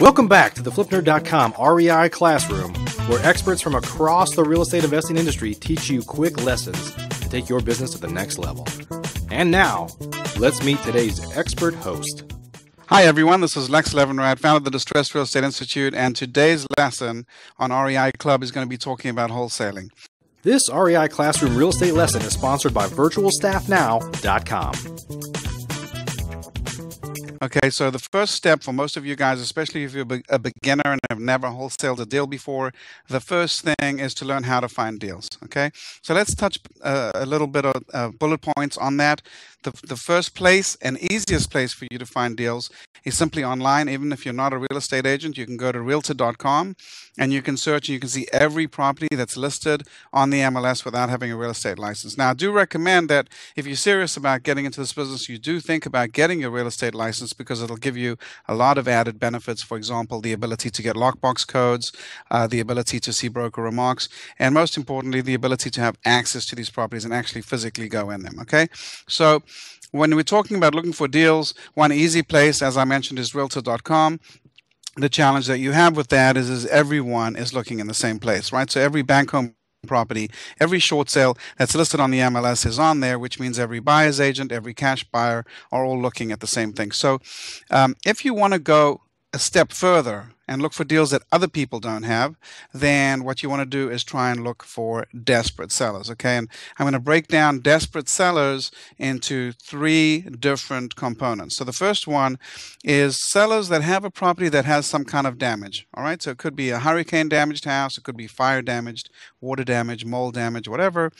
Welcome back to the FlipNerd.com REI Classroom, where experts from across the real estate investing industry teach you quick lessons to take your business to the next level. And now, let's meet today's expert host. Hi, everyone. This is Lex Levinrad, founder of the Distressed Real Estate Institute, and today's lesson on REI Club is going to be talking about wholesaling. This REI Classroom Real Estate lesson is sponsored by VirtualStaffNow.com. Okay, so the first step for most of you guys, especially if you're a beginner and have never wholesaled a deal before, the first thing is to learn how to find deals. Okay, so let's touch uh, a little bit of uh, bullet points on that. The, the first place and easiest place for you to find deals is simply online. Even if you're not a real estate agent, you can go to realtor.com and you can search and you can see every property that's listed on the MLS without having a real estate license. Now, I do recommend that if you're serious about getting into this business, you do think about getting your real estate license because it'll give you a lot of added benefits. For example, the ability to get lockbox codes, uh, the ability to see broker remarks, and most importantly, the ability to have access to these properties and actually physically go in them. Okay, so when we're talking about looking for deals, one easy place, as I mentioned, is realtor.com the challenge that you have with that is, is everyone is looking in the same place, right? So every bank home property, every short sale that's listed on the MLS is on there, which means every buyer's agent, every cash buyer are all looking at the same thing. So um, if you want to go a step further and look for deals that other people don't have, then what you want to do is try and look for desperate sellers. Okay, and I'm going to break down desperate sellers into three different components. So the first one is sellers that have a property that has some kind of damage. All right, so it could be a hurricane damaged house, it could be fire damaged, water damage, mold damage, whatever.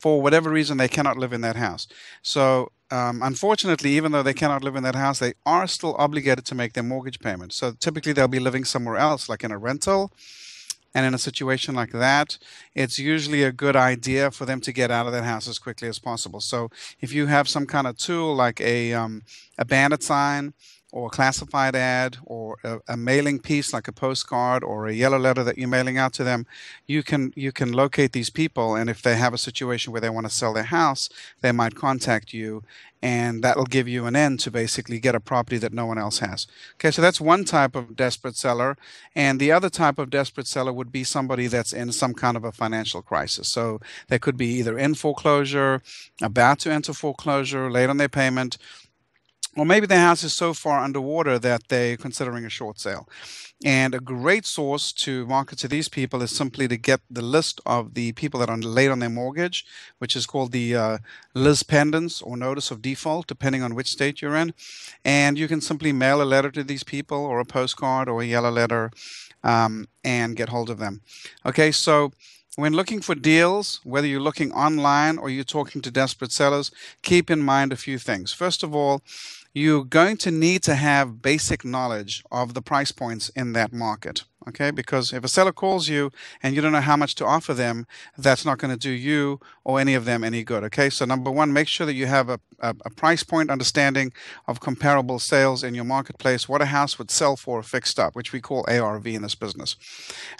For whatever reason, they cannot live in that house. So um, unfortunately, even though they cannot live in that house, they are still obligated to make their mortgage payment. So typically, they'll be living somewhere else, like in a rental. And in a situation like that, it's usually a good idea for them to get out of that house as quickly as possible. So if you have some kind of tool like a, um, a bandit sign or a classified ad or a, a, mailing piece like a postcard or a yellow letter that you're mailing out to them you can you can locate these people and if they have a situation where they want to sell their house they might contact you and that'll give you an end to basically get a property that no one else has. Okay so that's one type of desperate seller and the other type of desperate seller would be somebody that's in some kind of a financial crisis. So they could be either in foreclosure about to enter foreclosure late on their payment or maybe the house is so far underwater that they're considering a short sale. And a great source to market to these people is simply to get the list of the people that are late on their mortgage, which is called the uh, lis pendens or notice of default, depending on which state you're in. And you can simply mail a letter to these people or a postcard or a yellow letter um, and get hold of them. Okay, so when looking for deals, whether you're looking online or you're talking to desperate sellers, keep in mind a few things. First of all, you're going to need to have basic knowledge of the price points in that market okay? Because if a seller calls you and you don't know how much to offer them that's not going to do you or any of them any good okay? So number one make sure that you have a, a, a, price point understanding of comparable sales in your marketplace what a house would sell for fixed up which we call arv in this business.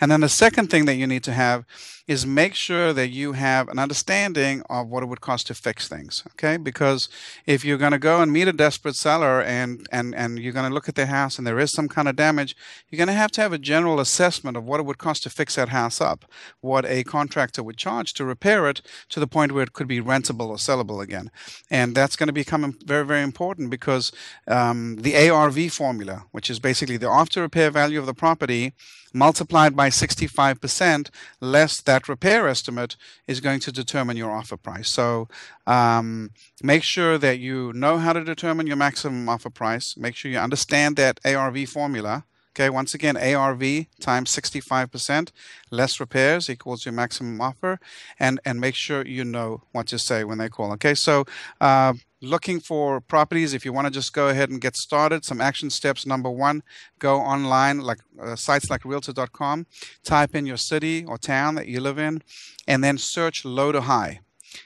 And then the second thing that you need to have is make sure that you have an understanding of what it would cost to fix things okay? Because if you're going to go and meet a desperate seller and and and you're going to look at their house and there is some kind of damage you're going to have to have a general assessment of what it would cost to fix that house up, what a contractor would charge to repair it to the point where it could be rentable or sellable again. And that's going to become very, very important because um, the ARV formula, which is basically the after repair value of the property multiplied by 65% less that repair estimate is going to determine your offer price. So um, make sure that you know how to determine your maximum offer price. Make sure you understand that ARV formula Okay, once again, ARV times 65%, less repairs equals your maximum offer, and, and make sure you know what to say when they call. Okay, so uh, looking for properties, if you want to just go ahead and get started, some action steps. Number one, go online, like uh, sites like realtor.com, type in your city or town that you live in, and then search low to high.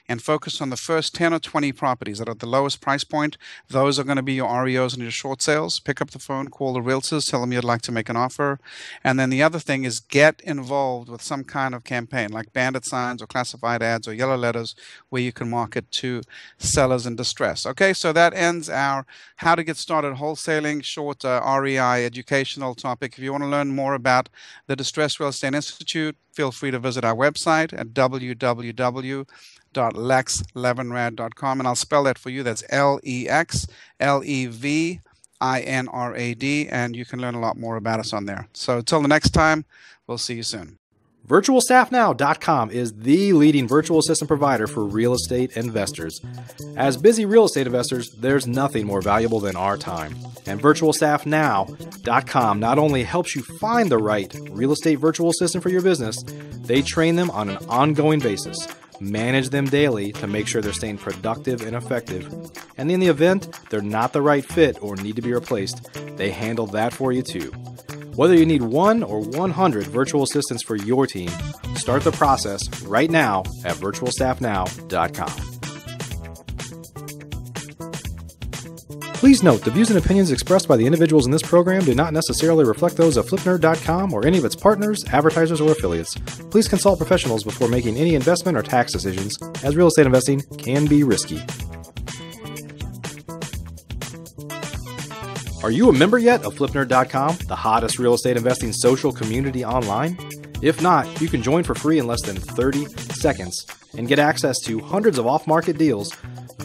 And focus on the first 10 or 20 properties that are at the lowest price point. Those are going to be your REOs and your short sales. Pick up the phone, call the realtors, tell them you'd like to make an offer. And then the other thing is get involved with some kind of campaign like bandit signs or classified ads or yellow letters where you can market to sellers in distress. Okay, so that ends our how to get started wholesaling short uh, REI educational topic. If you want to learn more about the Distress Real Estate Institute, feel free to visit our website at www.lexlevinrad.com and I'll spell that for you. That's L E X L E V I N R A D, and you can learn a lot more about us on there. So until the next time, we'll see you soon. VirtualStaffNow.com is the leading virtual assistant provider for real estate investors. As busy real estate investors, there's nothing more valuable than our time. And VirtualStaffNow.com not only helps you find the right real estate virtual assistant for your business, they train them on an ongoing basis, manage them daily to make sure they're staying productive and effective. And in the event they're not the right fit or need to be replaced, they handle that for you too. Whether you need one or 100 virtual assistants for your team, start the process right now at virtualstaffnow.com. Please note the views and opinions expressed by the individuals in this program do not necessarily reflect those of FlipNerd.com or any of its partners, advertisers, or affiliates. Please consult professionals before making any investment or tax decisions, as real estate investing can be risky. Are you a member yet of FlipNerd.com, the hottest real estate investing social community online? If not, you can join for free in less than 30 seconds and get access to hundreds of off market deals,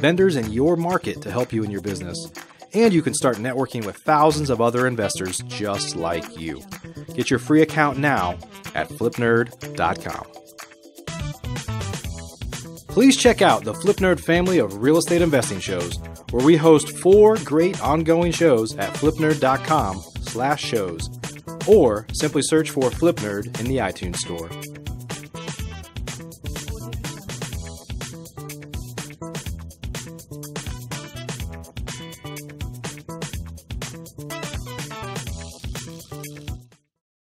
vendors in your market to help you in your business. And you can start networking with thousands of other investors just like you. Get your free account now at flipnerd.com. Please check out the FlipNerd family of real estate investing shows where we host four great ongoing shows at flipnerd.com slash shows or simply search for flipnerd in the itunes store